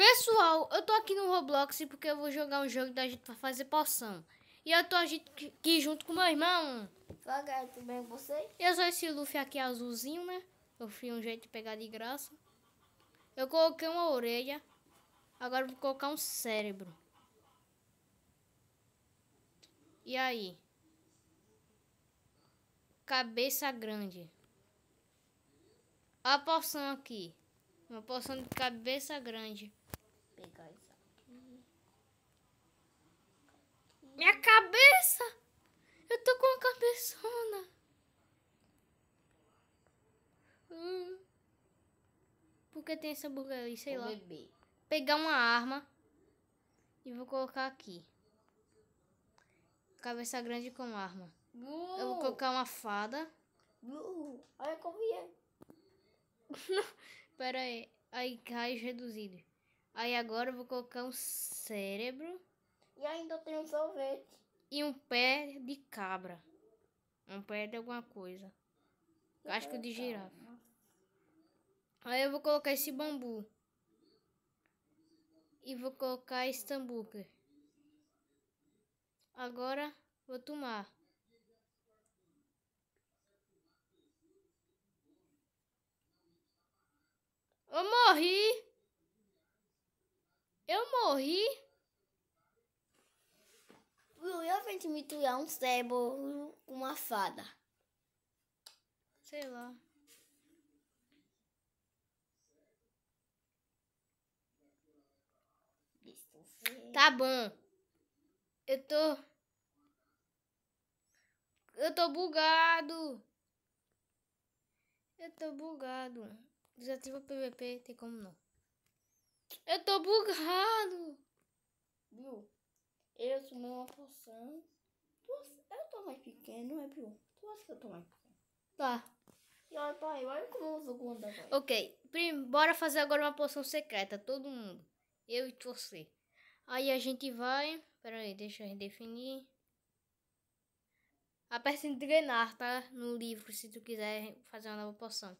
Pessoal, eu tô aqui no Roblox porque eu vou jogar um jogo da gente pra fazer poção. E eu tô aqui junto com meu irmão. Fala, tudo bem com você? Eu sou esse Luffy aqui azulzinho, né? Eu fui um jeito de pegar de graça. Eu coloquei uma orelha. Agora vou colocar um cérebro. E aí? Cabeça grande. A poção aqui. Uma poção de cabeça grande. Pegar isso aqui. Minha cabeça! Eu tô com a cabeçona. Hum. Por que tem essa buga ali? Sei lá. beber. Pegar uma arma. E vou colocar aqui. Cabeça grande com arma. Blue! Eu vou colocar uma fada. Blue! Olha como é. Pera aí. Aí, raios reduzidos. Aí agora eu vou colocar um cérebro E ainda tem um sorvete. e um pé de cabra. Um pé de alguma coisa. Casco de girafa. Aí eu vou colocar esse bambu. E vou colocar esse tambuca. Agora vou tomar. Eu morri. Eu morri. Blue, e a gente misturar um cérebro com uma fada? Sei lá. Eu. Tá bom. Eu tô. Eu tô bugado. Eu tô bugado. Desativa o PVP, tem como não. Eu tô bugado. Blue, eu tomei uma poção. Eu tô mais pequeno, não é, Blue? Tu acha que eu tô mais pequeno? Tá. E olha, pai, olha como eu uso o Gunda, pai. Ok. Prim, bora fazer agora uma poção secreta. Todo mundo. Eu e você. Aí a gente vai. Pera aí, deixa eu redefinir. Aperta em drenar, tá? No livro, se tu quiser fazer uma nova poção.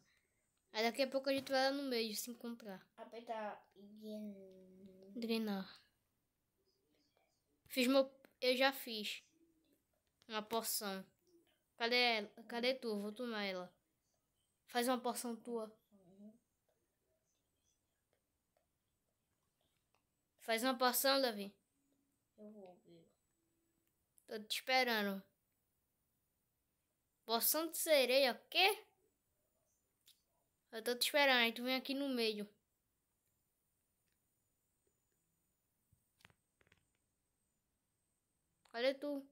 Aí daqui a pouco a gente vai lá no meio se encontrar. Apertar. Drenar. Fiz meu. Eu já fiz. Uma poção. Cadê ela? Cadê tu? Vou tomar ela. Faz uma poção tua. Faz uma poção, Davi. Eu vou ver. Tô te esperando. Poção de sereia, o quê? Eu tô te esperando, aí tu vem aqui no meio. Cadê tu?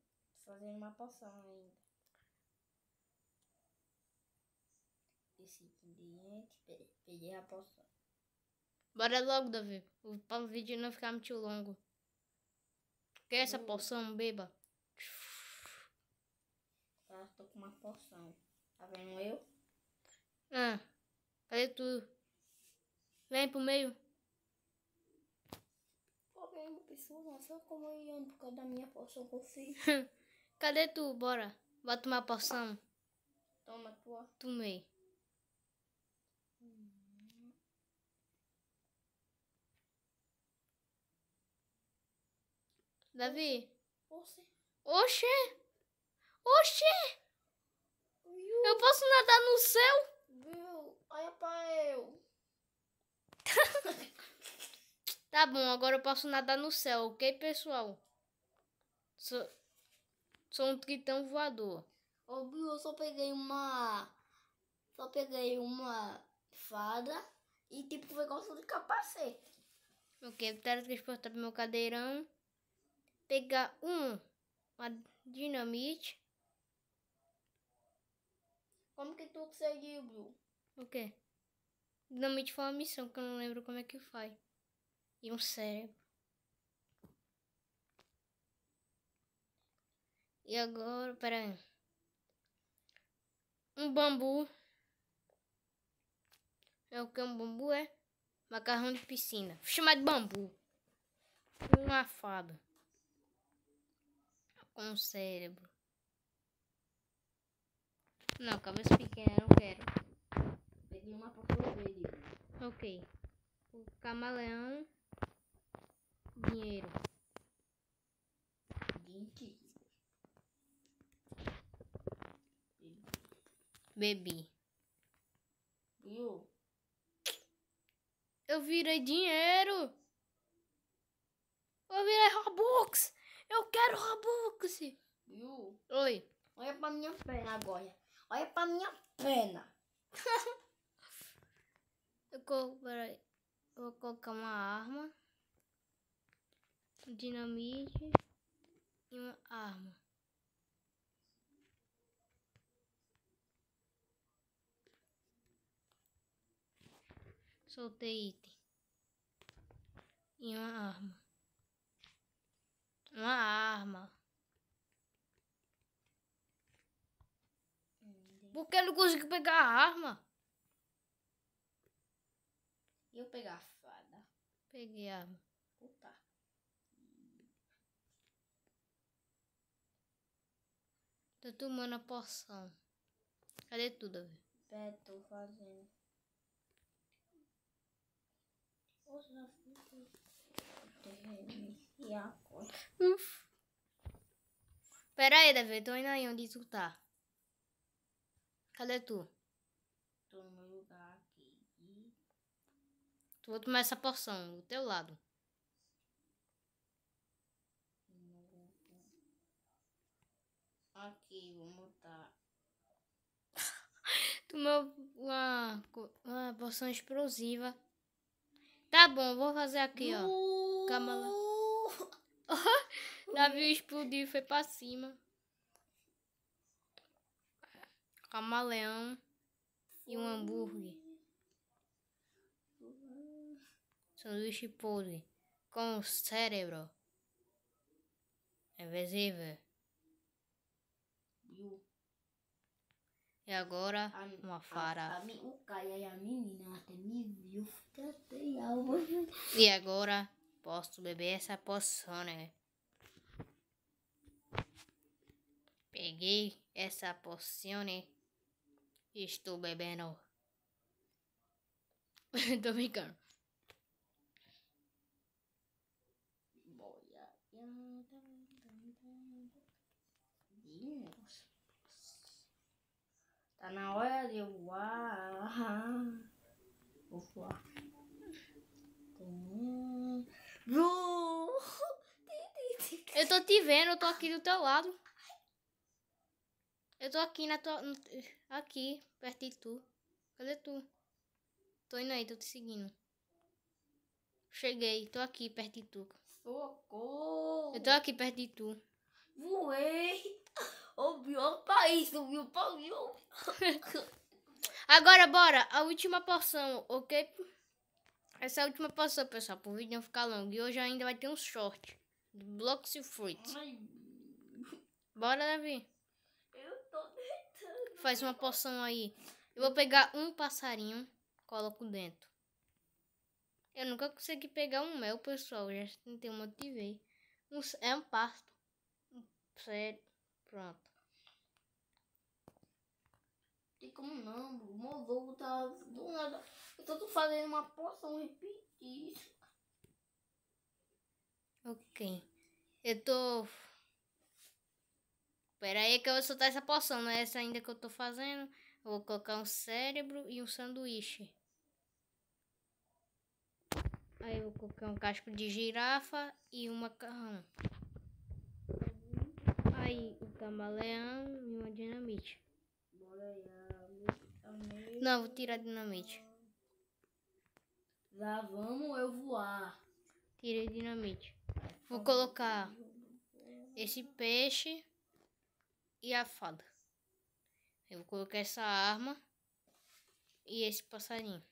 Fazendo uma poção ainda. Esse ingrediente, pe- peguei a poção. Bora logo, Davi. Para o vídeo não ficar muito longo. Quer essa poção? Beba. Tá, tô com uma poção. Tá vendo eu? Ah, cadê tu? Vem pro meio. Bem, uma pessoa, só como eu ando por causa da minha poção eu fiz. Cadê tu? Bora. Bota uma poção. Toma tua. Tomei. Davi. Oxê! Oxê! Viu? Eu posso nadar no céu? Olha pra eu. Tá bom, agora eu posso nadar no céu, ok, pessoal? Sou, sou um tritão voador. Ô, Bill, eu só peguei uma. Só peguei uma fada e tipo foi gosto de capacete. Ok, teletransportar pro meu cadeirão. Pegar um, uma dinamite. Como que tu conseguiu, Bill? O quê? Dinamite foi uma missão que eu não lembro como é que faz. E um cérebro. E agora, pera aí. Um bambu. É o que um bambu é? Macarrão de piscina. Vou chamar de bambu. Uma fada. Com um cérebro. Não, cabeça pequena, eu não quero. Peguei uma pra verde. Ok. O camaleão. dinheiro. 20. Bebi. Viu? Eu virei dinheiro. Eu virei Robux. Eu quero Robux. Viu? Oi. Olha pra minha perna agora. Olha pra minha perna. Eu, co- peraí. Eu vou colocar uma arma. Dinamite. E uma arma. Soltei item. E uma arma. Uma arma. Por que eu não consigo pegar a arma? E eu pegar a fada. Peguei a. Puta. Tô tomando a poção. Cadê tudo, velho? Pé, tô fazendo. Pera aí, Davi. Tô indo aí onde tu tá. Cadê tu? Tô no meu lugar aqui. Tu vou tomar essa poção do teu lado. Aqui, vou botar. Tomou uma, uma poção explosiva. Tá bom, vou fazer aqui, ó. Calma lá. Davi explodiu e foi pra cima. Camaleão e um hambúrguer. Sanduíche podre com cérebro. Invisível. Viu? E agora A- uma A, fara. a, mi- o e a menina até me viu. E agora posso beber essa poção, né? Peguei essa poção, né? E estou bebendo. Tô brincando. Tá na hora de eu voar. Vou voar. Eu tô te vendo, eu tô aqui do teu lado. Eu tô aqui na tua. Aqui, perto de tu. Cadê tu? Tô indo aí, tô te seguindo. Cheguei, tô aqui perto de tu. Socorro. Eu tô aqui perto de tu. Voei. O subiu pra mim. Agora, bora. A última poção, ok? Essa é a última poção, pessoal, pro vídeo não ficar longo. E hoje ainda vai ter um short. Do Blocks e Fruits. Bora, Davi. eu tô. Faz uma poção aí. Eu vou pegar um passarinho, coloco dentro. Eu nunca consegui pegar um mel, pessoal. Já tentei um monte de vez. Um é um pasto. Sério. Pronto. Tem como não, o Moldovo tá do nada. Eu tô fazendo uma poção repetir. Ok. Eu tô. Pera aí que eu vou soltar essa poção, não é essa ainda que eu tô fazendo. Eu vou colocar um cérebro e um sanduíche. Aí eu vou colocar um casco de girafa e um macarrão. Aí o camaleão e uma dinamite. Bora aí, me- Não, vou tirar dinamite. Lá vamos eu voar. Tirei dinamite. Vou colocar esse peixe e a fada. Eu vou colocar essa arma e esse passarinho.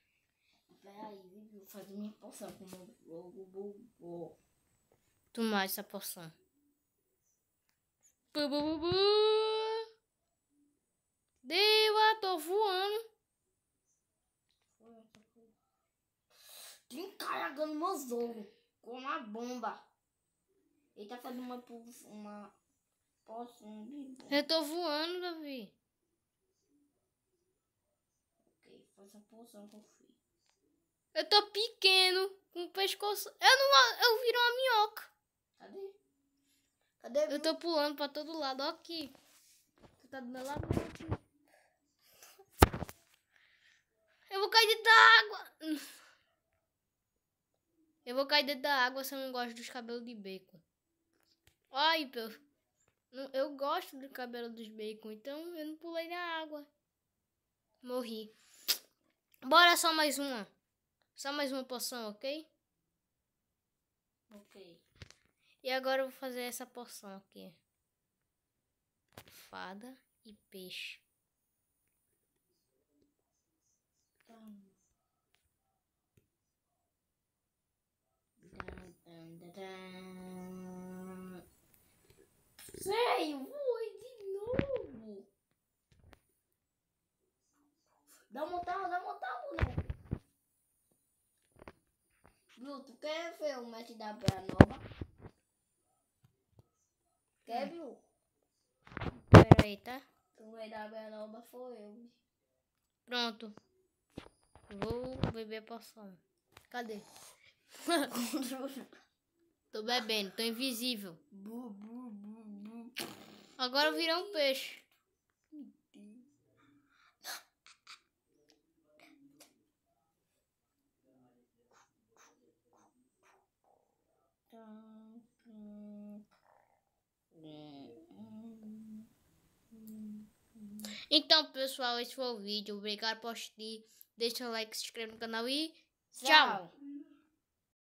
Peraí? Vou fazer minha poção com o bugou. Tomar essa poção. Bu, bu, bu, bu. Deu, ah, tô voando. Tem carregando meus ovos com uma bomba. Ele tá fazendo uma, uma poção de bomba. Eu tô voando, Davi. Ok, foi essa poção que eu fiz. Eu tô pequeno, com o pescoço. Eu não. Eu viro uma minhoca. Cadê? Cadê? Eu tô pulando pra todo lado. Ó aqui. Tu tá do meu lado? Aqui. Eu vou cair dentro da água. Eu vou cair dentro da água se eu não gosto dos cabelos de bacon. Ai, Eu gosto do cabelo dos bacon, então eu não pulei na água. Morri. Bora só mais uma. Só mais uma poção, ok? Ok. E agora eu vou fazer essa porção aqui. Fada e peixe. Dun, dun, dun, dun. Sério, voei de novo. Dá uma montada, dá uma montada, boneco. Viu, tu quer ver o match da Bela Nova? Quer, viu? Pera aí, tá? O rei da Bela Nova foi eu. Pronto. Vou beber poção. Cadê? Tô bebendo, tô invisível. bu, bu, bu, bu. Agora eu virei um peixe. Tum, tum. Então, pessoal, esse foi o vídeo. Obrigado por assistir. Deixa o like, se inscreve no canal e tchau. Tchau.